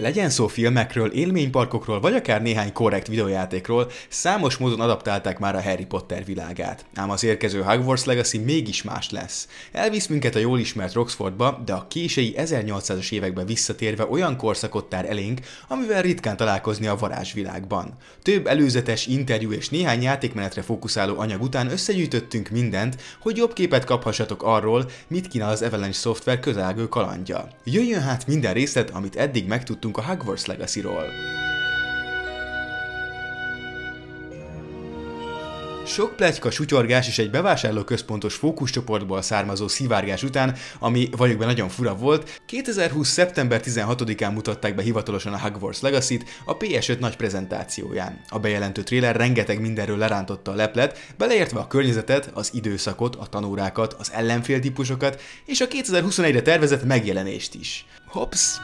Legyen szó filmekről, élményparkokról, vagy akár néhány korrekt videójátékról, számos módon adaptálták már a Harry Potter világát. Ám az érkező Hogwarts Legacy mégis más lesz. Elvisz minket a jól ismert Roxfordba, de a késői 1800-as évekbe visszatérve olyan korszakot tár elénk, amivel ritkán találkozni a varázsvilágban. Több előzetes interjú és néhány játékmenetre fókuszáló anyag után összegyűjtöttünk mindent, hogy jobb képet kaphassatok arról, mit kínál az Avalanche Software közelgő kalandja. Jöjjön hát minden részlet, amit eddig megtudtunk a Hogwarts Legacy-ról. Sok plegyka, sutyorgás és egy bevásárlóközpontos fókuszcsoportból származó szivárgás után, ami vagyok be nagyon fura volt, 2020. szeptember 16-án mutatták be hivatalosan a Hogwarts Legacy-t a PS5 nagy prezentációján. A bejelentő trailer rengeteg mindenről lerántotta a leplet, beleértve a környezetet, az időszakot, a tanórákat, az ellenfél típusokat és a 2021-re tervezett megjelenést is. Hops!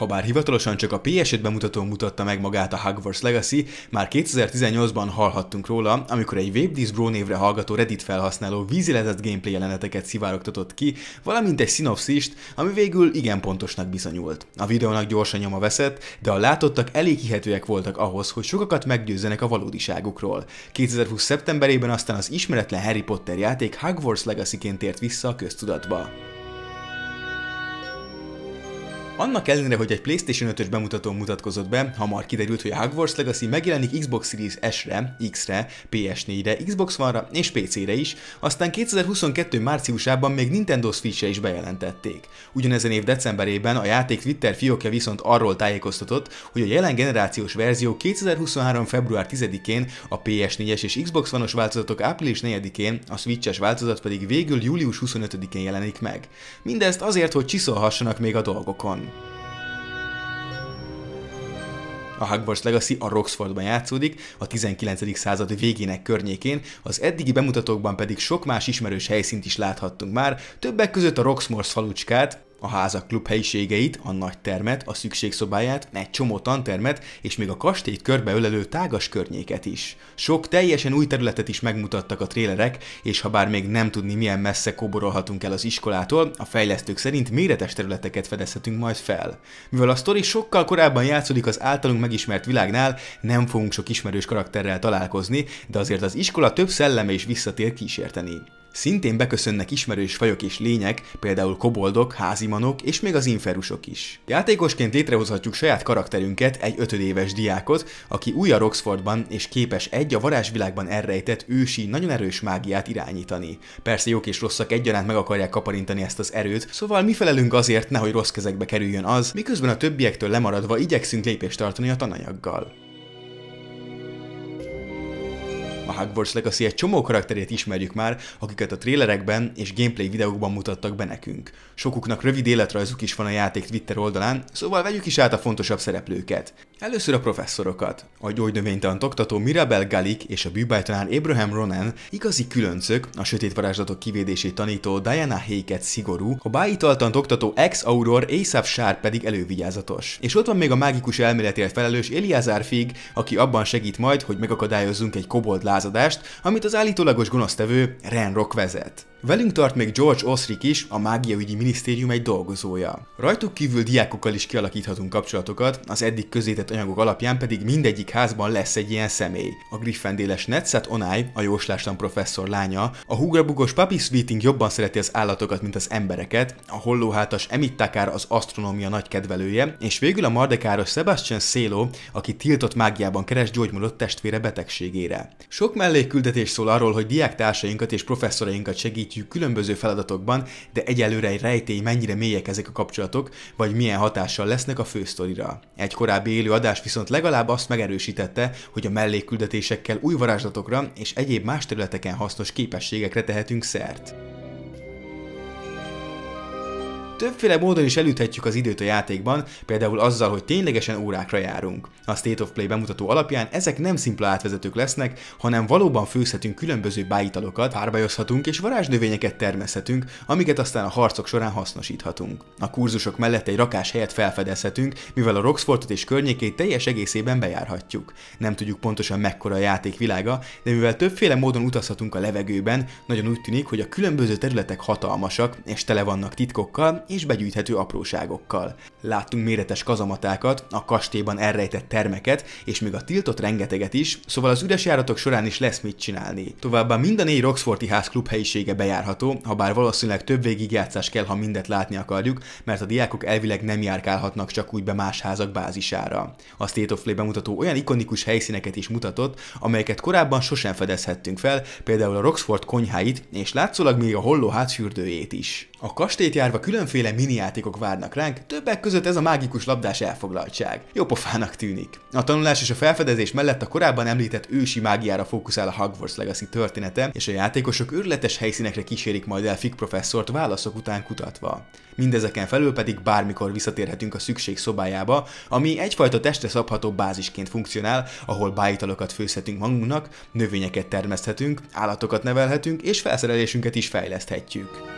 Habár hivatalosan csak a PS5 bemutatón mutatta meg magát a Hogwarts Legacy, már 2018-ban hallhattunk róla, amikor egy Webdis Bro névre hallgató Reddit felhasználó víziletett gameplay jeleneteket szivárogtatott ki, valamint egy szinopszist, ami végül igen pontosnak bizonyult. A videónak gyorsan nyoma veszett, de a látottak elég hihetőek voltak ahhoz, hogy sokakat meggyőzzenek a valódiságukról. 2020. szeptemberében aztán az ismeretlen Harry Potter játék Hogwarts Legacy-ként tért vissza a köztudatba. Annak ellenére, hogy egy PlayStation 5-ös bemutatón mutatkozott be, hamar kiderült, hogy a Hogwarts Legacy megjelenik Xbox Series S-re, X-re, PS4-re, Xbox One-ra és PC-re is, aztán 2022 márciusában még Nintendo Switch-re is bejelentették. Ugyanezen év decemberében a játék Twitter fiókja viszont arról tájékoztatott, hogy a jelen generációs verzió 2023. február 10-én, a PS4-es és Xbox One-os változatok április 4-én, a Switch-es változat pedig végül július 25-én jelenik meg. Mindezt azért, hogy csiszolhassanak még a dolgokon. A Hogwarts Legacy a Roxfordban játszódik, a 19. század végének környékén, az eddigi bemutatókban pedig sok más ismerős helyszínt is láthattunk már, többek között a Roxmores falucskát, a házak klub helyiségeit, a nagy termet, a szükségszobáját, egy csomó tantermet, és még a kastélyt körbeölelő tágas környéket is. Sok teljesen új területet is megmutattak a trélerek, és ha bár még nem tudni milyen messze kóborolhatunk el az iskolától, a fejlesztők szerint méretes területeket fedezhetünk majd fel. Mivel a sztori sokkal korábban játszódik az általunk megismert világnál, nem fogunk sok ismerős karakterrel találkozni, de azért az iskola több szelleme is visszatér kísérteni. Szintén beköszönnek ismerős fajok és lények, például koboldok, házimanok és még az inferusok is. Játékosként létrehozhatjuk saját karakterünket, egy ötödéves diákot, aki új a Roxfordban és képes egy a varázsvilágban elrejtett ősi, nagyon erős mágiát irányítani. Persze jók és rosszak egyaránt meg akarják kaparintani ezt az erőt, szóval mi felelünk azért, nehogy rossz kezekbe kerüljön az, miközben a többiektől lemaradva igyekszünk lépést tartani a tananyaggal. A Hogwarts Legacy egy csomó karakterét ismerjük már, akiket a trélerekben és gameplay videókban mutattak be nekünk. Sokuknak rövid életrajzuk is van a játék Twitter oldalán, szóval vegyük is át a fontosabb szereplőket. Először a professzorokat. A gyógynövénytant oktató Mirabel Galik és a bűbájtanár Abraham Ronan igazi különcök, a sötét varázslatok kivédését tanító Diana Hayket szigorú, a bájitaltant oktató ex Auror Aesop Sharp pedig elővigyázatos. És ott van még a mágikus elméletért felelős Eliazar Fig, aki abban segít majd, hogy megakadályozzunk egy kobold lázadást, amit az állítólagos gonosztevő Renrock vezet. Velünk tart még George Osric is, a mágiaügyi minisztérium egy dolgozója. Rajtuk kívül diákokkal is kialakíthatunk kapcsolatokat, az eddig közétett anyagok alapján pedig mindegyik házban lesz egy ilyen személy. A Griffendéles Netszet Onai, a jóslástan professzor lánya, a húgrabugos Papi Sweeting jobban szereti az állatokat, mint az embereket, a hollóhátas Emit Takár az asztronómia nagy kedvelője, és végül a mardekáros Sebastian Széló, aki tiltott mágiában keres gyógymódot testvére betegségére. Sok mellékküldetés szól arról, hogy diáktársainkat és professzorainkat segít segítjük különböző feladatokban, de egyelőre egy rejtély mennyire mélyek ezek a kapcsolatok, vagy milyen hatással lesznek a fősztorira. Egy korábbi élő adás viszont legalább azt megerősítette, hogy a mellékküldetésekkel új varázslatokra és egyéb más területeken hasznos képességekre tehetünk szert. Többféle módon is elüthetjük az időt a játékban, például azzal, hogy ténylegesen órákra járunk. A State of Play bemutató alapján ezek nem szimpla átvezetők lesznek, hanem valóban főzhetünk különböző bájitalokat, párbajozhatunk és varázsnövényeket termeszhetünk, amiket aztán a harcok során hasznosíthatunk. A kurzusok mellett egy rakás helyet felfedezhetünk, mivel a Roxfortot és környékét teljes egészében bejárhatjuk. Nem tudjuk pontosan mekkora a játék világa, de mivel többféle módon utazhatunk a levegőben, nagyon úgy tűnik, hogy a különböző területek hatalmasak és tele vannak titkokkal, és begyűjthető apróságokkal. Láttunk méretes kazamatákat, a kastélyban elrejtett termeket, és még a tiltott rengeteget is, szóval az üres járatok során is lesz mit csinálni. Továbbá mind a négy Roxforti ház klub helyisége bejárható, ha bár valószínűleg több végigjátszás kell, ha mindet látni akarjuk, mert a diákok elvileg nem járkálhatnak csak úgy be más házak bázisára. A State of Play bemutató olyan ikonikus helyszíneket is mutatott, amelyeket korábban sosem fedezhettünk fel, például a Roxford konyháit, és látszólag még a holló hátfürdőjét is. A kastélyt járva különféle mini játékok várnak ránk, többek között ez a mágikus labdás elfoglaltság. Jó pofának tűnik. A tanulás és a felfedezés mellett a korábban említett ősi mágiára fókuszál a Hogwarts Legacy története, és a játékosok őrletes helyszínekre kísérik majd el Fig professzort válaszok után kutatva. Mindezeken felül pedig bármikor visszatérhetünk a szükség szobájába, ami egyfajta testre szabható bázisként funkcionál, ahol bájitalokat főzhetünk magunknak, növényeket termeszthetünk, állatokat nevelhetünk és felszerelésünket is fejleszthetjük.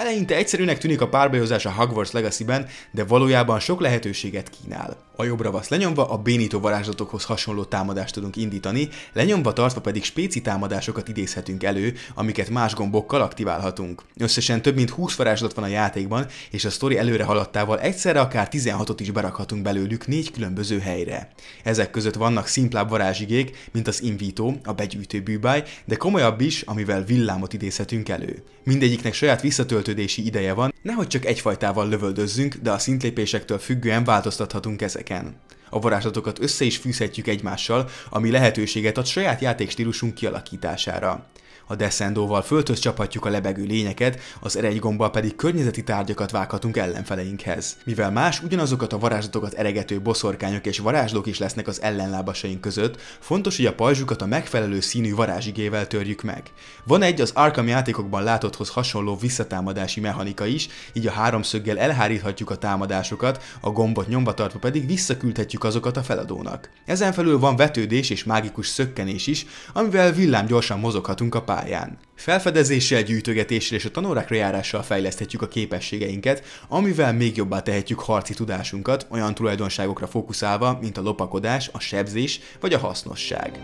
Eleinte egyszerűnek tűnik a párbajozás a Hogwarts Legacy-ben, de valójában sok lehetőséget kínál. A jobb ravasz lenyomva a bénító varázslatokhoz hasonló támadást tudunk indítani, lenyomva tartva pedig spéci támadásokat idézhetünk elő, amiket más gombokkal aktiválhatunk. Összesen több mint 20 varázslat van a játékban, és a sztori előre haladtával egyszerre akár 16-ot is berakhatunk belőlük négy különböző helyre. Ezek között vannak szimplább varázsigék, mint az Invito, a begyűjtő bűbáj, de komolyabb is, amivel villámot idézhetünk elő. Mindegyiknek saját visszatöltődési ideje van, nehogy csak egyfajtával lövöldözzünk, de a szintlépésektől függően változtathatunk ezeken. A varázslatokat össze is fűzhetjük egymással, ami lehetőséget ad saját játékstílusunk kialakítására. A Descendóval föltöz csaphatjuk a lebegő lényeket, az erejgombbal pedig környezeti tárgyakat vághatunk ellenfeleinkhez. Mivel más ugyanazokat a varázslatokat eregető boszorkányok és varázslók is lesznek az ellenlábasaink között, fontos, hogy a pajzsukat a megfelelő színű varázsigével törjük meg. Van egy az Arkham játékokban látotthoz hasonló visszatámadási mechanika is, így a háromszöggel elháríthatjuk a támadásokat, a gombot nyomba tartva pedig visszaküldhetjük azokat a feladónak. Ezen felül van vetődés és mágikus szökkenés is, amivel villám gyorsan mozoghatunk a pályán pályán. Felfedezéssel, gyűjtögetéssel és a tanórákra járással fejleszthetjük a képességeinket, amivel még jobbá tehetjük harci tudásunkat, olyan tulajdonságokra fókuszálva, mint a lopakodás, a sebzés vagy a hasznosság.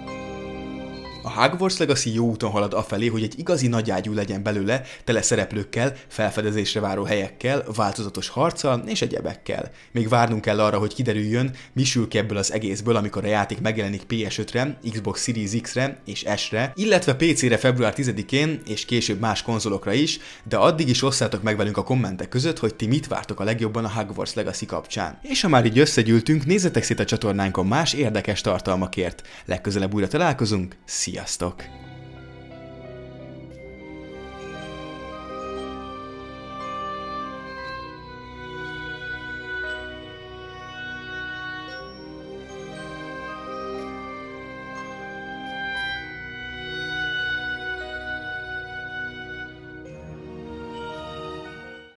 A Hogwarts Legacy jó úton halad afelé, hogy egy igazi nagyágyú legyen belőle, tele szereplőkkel, felfedezésre váró helyekkel, változatos harccal és egyebekkel. Még várnunk kell arra, hogy kiderüljön, mi sül ki ebből az egészből, amikor a játék megjelenik PS5-re, Xbox Series X-re és S-re, illetve PC-re február 10-én és később más konzolokra is, de addig is osszátok meg velünk a kommentek között, hogy ti mit vártok a legjobban a Hogwarts Legacy kapcsán. És ha már így összegyűltünk, nézzetek szét a csatornánkon más érdekes tartalmakért. Legközelebb újra találkozunk, szia! Sziasztok!